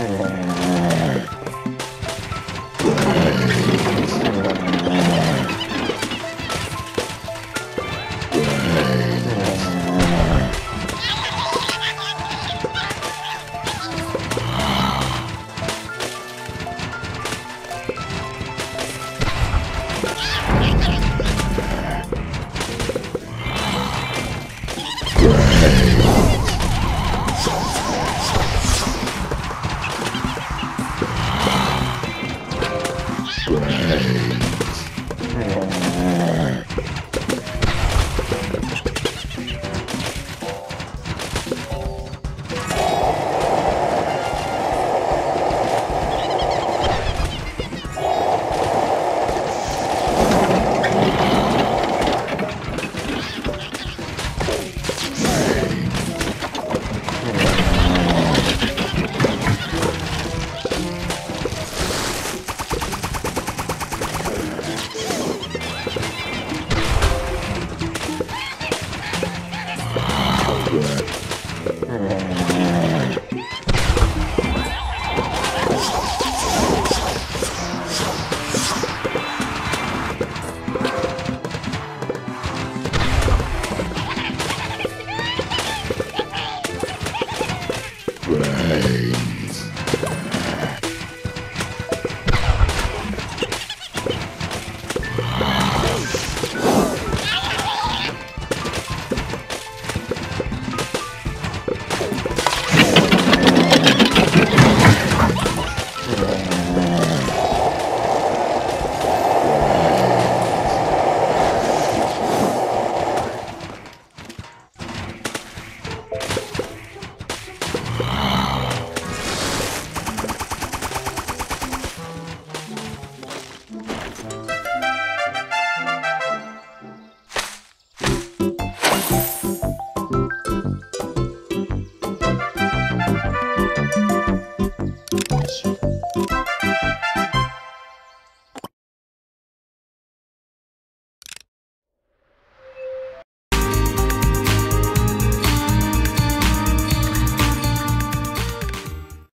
Yeah. Hey. Hey.